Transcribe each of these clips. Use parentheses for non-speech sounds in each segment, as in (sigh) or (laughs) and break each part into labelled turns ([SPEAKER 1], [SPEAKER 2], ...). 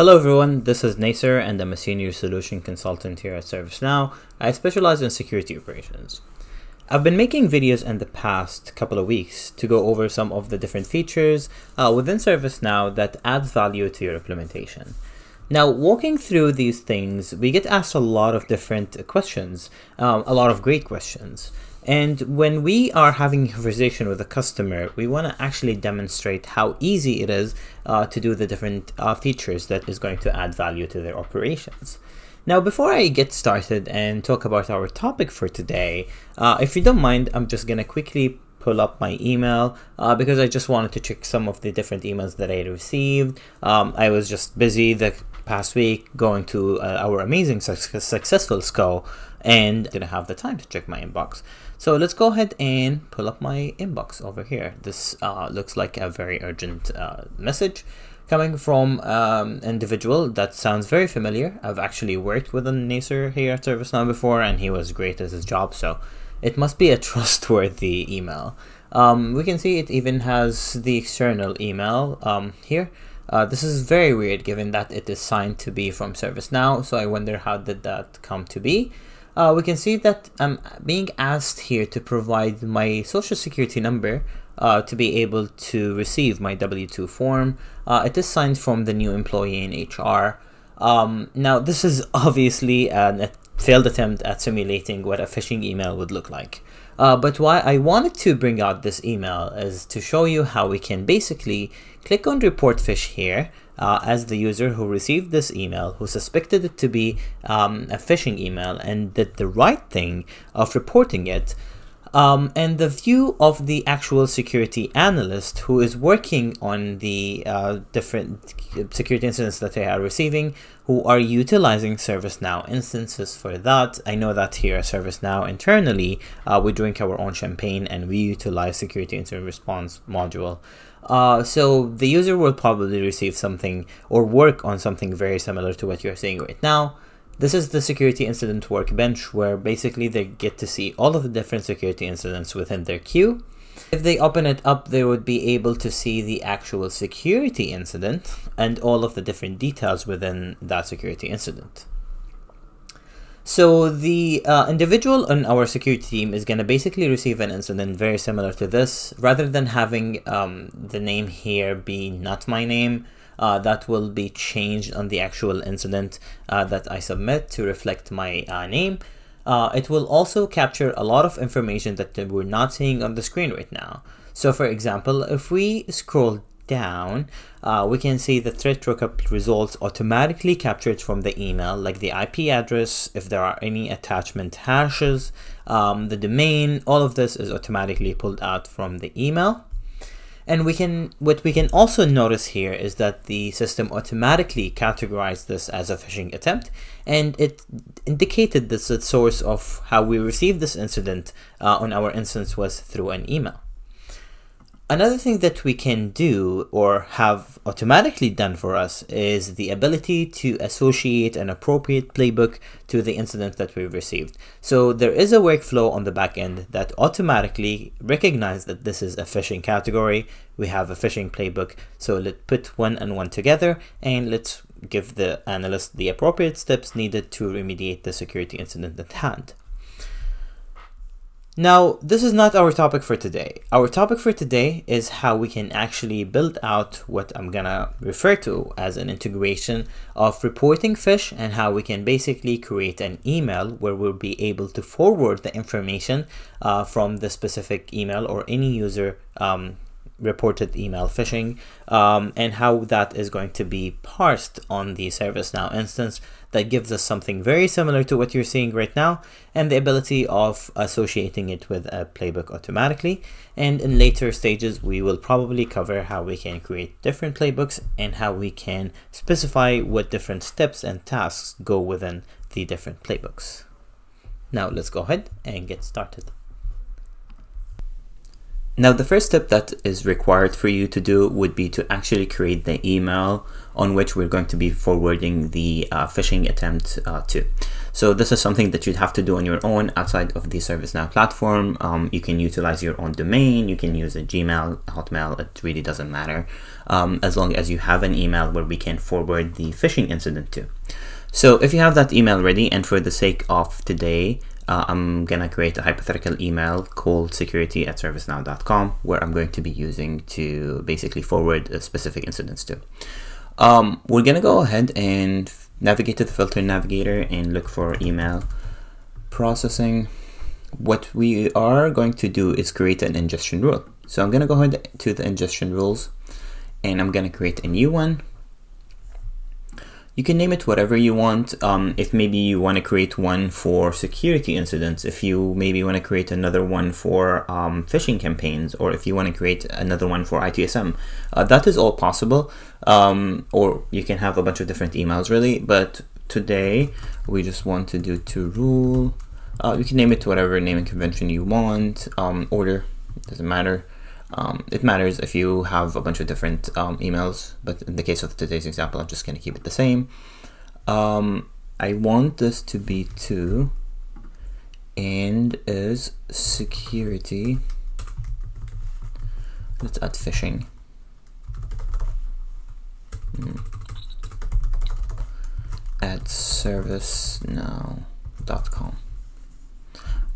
[SPEAKER 1] Hello everyone, this is Nasser and I'm a senior solution consultant here at ServiceNow. I specialize in security operations. I've been making videos in the past couple of weeks to go over some of the different features uh, within ServiceNow that adds value to your implementation. Now, walking through these things, we get asked a lot of different questions, um, a lot of great questions. And when we are having a conversation with a customer, we want to actually demonstrate how easy it is uh, to do the different uh, features that is going to add value to their operations. Now, before I get started and talk about our topic for today, uh, if you don't mind, I'm just going to quickly pull up my email uh, because I just wanted to check some of the different emails that I received. Um, I was just busy the past week going to uh, our amazing su successful SKO and didn't have the time to check my inbox. So let's go ahead and pull up my inbox over here. This uh, looks like a very urgent uh, message coming from um, individual that sounds very familiar. I've actually worked with a Nasser here at ServiceNow before and he was great at his job. So it must be a (laughs) trustworthy email. Um, we can see it even has the external email um, here. Uh, this is very weird given that it is signed to be from ServiceNow. So I wonder how did that come to be uh, we can see that I'm being asked here to provide my social security number uh, to be able to receive my W-2 form. Uh, it is signed from the new employee in HR. Um, now, this is (laughs) obviously a failed attempt at simulating what a phishing email would look like. Uh, but why I wanted to bring out this email is to show you how we can basically click on report phish here uh, as the user who received this email, who suspected it to be um, a phishing email and did the right thing of reporting it. Um, and the view of the actual security analyst who is working on the uh, different security incidents that they are receiving, who are utilizing ServiceNow instances for that. I know that here at ServiceNow internally, uh, we drink our own champagne and we utilize security incident response module. Uh, so the user will probably receive something or work on something very similar to what you're seeing right now. This is the security incident workbench where basically they get to see all of the different security incidents within their queue. If they open it up, they would be able to see the actual security incident and all of the different details within that security incident. So the uh, individual on our security team is going to basically receive an incident very similar to this. Rather than having um, the name here be not my name, uh, that will be changed on the actual incident uh, that I submit to reflect my uh, name. Uh, it will also capture a lot of information that we're not seeing on the screen right now. So for example, if we scroll down, uh, we can see the threat lookup results automatically captured from the email, like the IP address, if there are any attachment hashes, um, the domain, all of this is automatically pulled out from the email. And we can, what we can also notice here is that the system automatically categorized this as a phishing attempt, and it indicated that the source of how we received this incident uh, on our instance was through an email. Another thing that we can do or have automatically done for us is the ability to associate an appropriate playbook to the incident that we've received. So there is a workflow on the back end that automatically recognizes that this is a phishing category. We have a phishing playbook. So let's put one and one together and let's give the analyst the appropriate steps needed to remediate the security incident at hand. Now, this is not our topic for today. Our topic for today is how we can actually build out what I'm gonna refer to as an integration of reporting phish and how we can basically create an email where we'll be able to forward the information uh, from the specific email or any user um, reported email phishing um, and how that is going to be parsed on the ServiceNow instance that gives us something very similar to what you're seeing right now and the ability of associating it with a playbook automatically. And in later stages, we will probably cover how we can create different playbooks and how we can specify what different steps and tasks go within the different playbooks. Now let's go ahead and get started. Now, the first step that is required for you to do would be to actually create the email on which we're going to be forwarding the uh, phishing attempt uh, to. So this is something that you'd have to do on your own outside of the ServiceNow platform. Um, you can utilize your own domain, you can use a Gmail, Hotmail, it really doesn't matter, um, as long as you have an email where we can forward the phishing incident to. So if you have that email ready, and for the sake of today, uh, I'm gonna create a hypothetical email called security at servicenow.com where I'm going to be using to basically forward specific incidents to. Um, we're gonna go ahead and navigate to the filter navigator and look for email processing. What we are going to do is create an ingestion rule. So I'm gonna go ahead to the ingestion rules and I'm gonna create a new one you can name it whatever you want. Um, if maybe you want to create one for security incidents, if you maybe want to create another one for um, phishing campaigns, or if you want to create another one for ITSM, uh, that is all possible. Um, or you can have a bunch of different emails really. But today we just want to do to rule. Uh, you can name it whatever naming convention you want. Um, order doesn't matter. Um, it matters if you have a bunch of different um, emails, but in the case of today's example, I'm just going to keep it the same. Um, I want this to be 2 and is security. Let's add phishing. Hmm. At servicenow.com.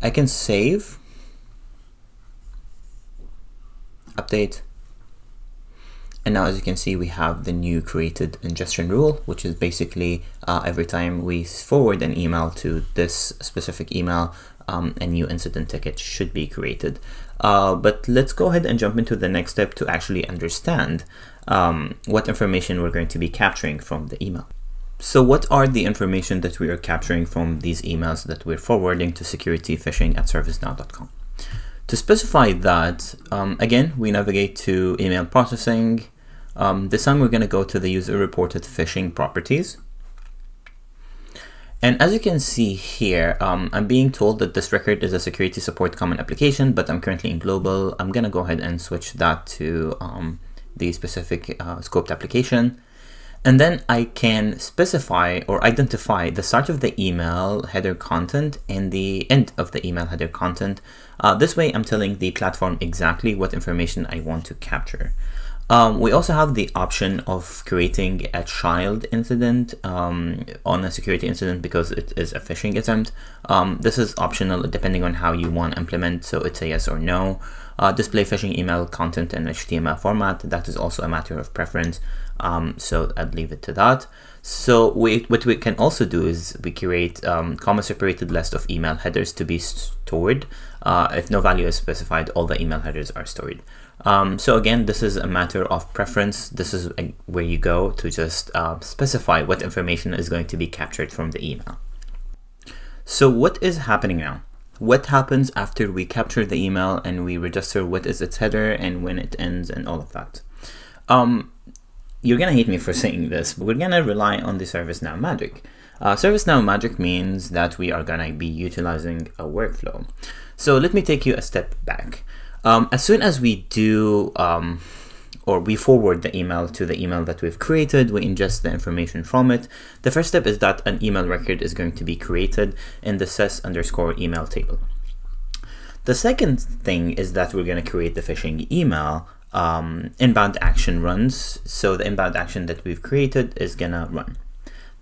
[SPEAKER 1] I can save update. And now as you can see, we have the new created ingestion rule, which is basically uh, every time we forward an email to this specific email, um, a new incident ticket should be created. Uh, but let's go ahead and jump into the next step to actually understand um, what information we're going to be capturing from the email. So what are the information that we are capturing from these emails that we're forwarding to securityphishing at servicenow.com? To specify that, um, again, we navigate to email processing. Um, this time we're going to go to the user reported phishing properties. And as you can see here, um, I'm being told that this record is a security support common application, but I'm currently in global. I'm going to go ahead and switch that to um, the specific uh, scoped application. And then I can specify or identify the start of the email header content and the end of the email header content. Uh, this way I'm telling the platform exactly what information I want to capture. Um, we also have the option of creating a child incident um, on a security incident because it is a phishing attempt. Um, this is optional depending on how you want to implement, so it's a yes or no. Uh, display phishing email content in HTML format, that is also a matter of preference. Um, so I'd leave it to that. So we, what we can also do is we create um, comma separated list of email headers to be stored. Uh, if no value is specified, all the email headers are stored. Um, so again, this is a matter of preference. This is a, where you go to just uh, specify what information is going to be captured from the email. So what is happening now? What happens after we capture the email and we register what is its header and when it ends and all of that? Um, you're gonna hate me for (laughs) saying this, but we're gonna rely on the ServiceNow magic. Uh, ServiceNow magic means that we are gonna be utilizing a workflow. So let me take you a step back. Um, as soon as we do, um, or we forward the email to the email that we've created, we ingest the information from it. The first step is that an email record is going to be created in the sys underscore email table. The second thing is that we're going to create the phishing email um, inbound action runs. So the inbound action that we've created is gonna run.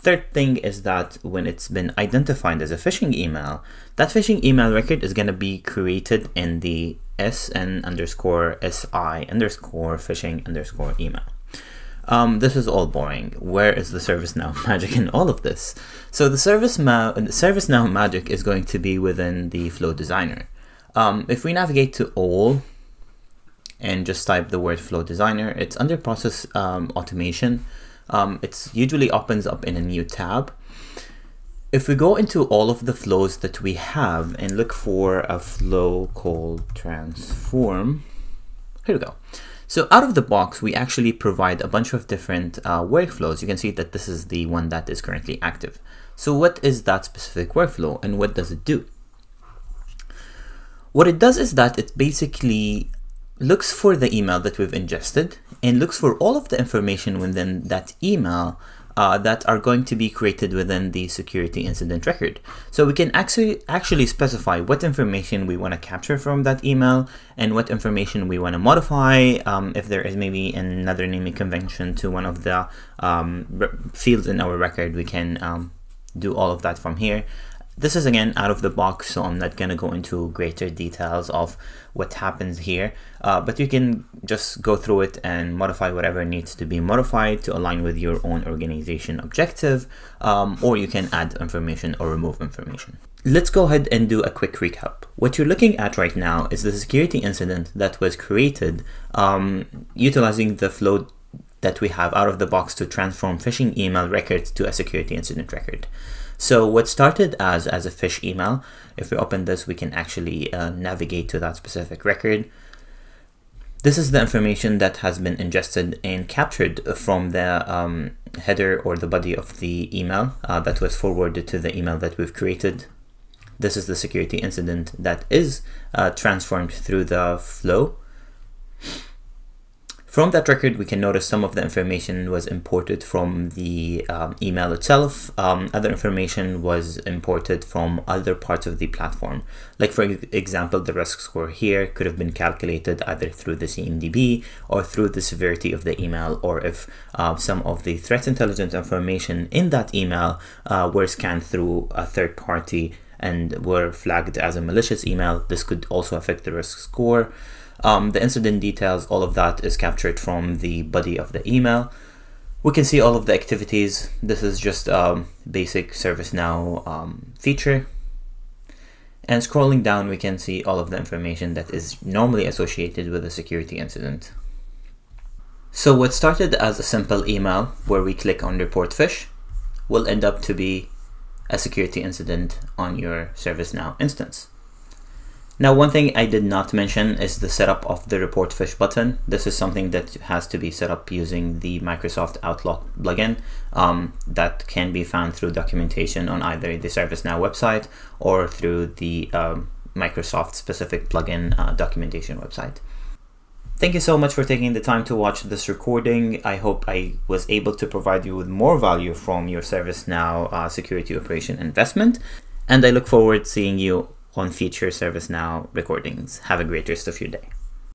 [SPEAKER 1] Third thing is that when it's been identified as a phishing email, that phishing email record is gonna be created in the sn underscore si underscore phishing underscore email. Um, this is all boring. Where is the ServiceNow (laughs) magic in all of this? So the ServiceNow, ServiceNow magic is going to be within the Flow Designer. Um, if we navigate to all and just type the word flow designer. It's under process um, automation. Um, it usually opens up in a new tab. If we go into all of the flows that we have and look for a flow called transform, here we go. So out of the box, we actually provide a bunch of different uh, workflows. You can see that this is the one that is currently active. So what is that specific workflow and what does it do? What it does is that it basically looks for the email that we've ingested and looks for all of the information within that email uh, that are going to be created within the security incident record. So we can actually actually specify what information we want to capture from that email and what information we want to modify. Um, if there is maybe another naming convention to one of the um, fields in our record, we can um, do all of that from here. This is again out of the box, so I'm not gonna go into greater details of what happens here, uh, but you can just go through it and modify whatever needs to be modified to align with your own organization objective, um, or you can add information or remove information. Let's go ahead and do a quick recap. What you're looking at right now is the security incident that was created um, utilizing the flow that we have out of the box to transform phishing email records to a security incident record. So what started as, as a fish email, if we open this, we can actually uh, navigate to that specific record. This is the information that has been ingested and captured from the um, header or the body of the email uh, that was forwarded to the email that we've created. This is the security incident that is uh, transformed through the flow. From that record, we can notice some of the information was imported from the um, email itself. Um, other information was imported from other parts of the platform. Like for example, the risk score here could have been calculated either through the CMDB or through the severity of the email, or if uh, some of the threat intelligence information in that email uh, were scanned through a third party and were flagged as a malicious email, this could also affect the risk score. Um, the incident details, all of that is captured from the body of the email. We can see all of the activities. This is just a basic ServiceNow um, feature. And scrolling down, we can see all of the information that is normally associated with a security incident. So what started as a simple email where we click on report phish will end up to be a security incident on your ServiceNow instance. Now, one thing I did not mention is the setup of the report phish button. This is something that has to be set up using the Microsoft Outlook plugin um, that can be found through documentation on either the ServiceNow website or through the um, Microsoft specific plugin uh, documentation website. Thank you so much for taking the time to watch this recording. I hope I was able to provide you with more value from your ServiceNow uh, security operation investment. And I look forward to seeing you on future ServiceNow recordings. Have a great rest of your day.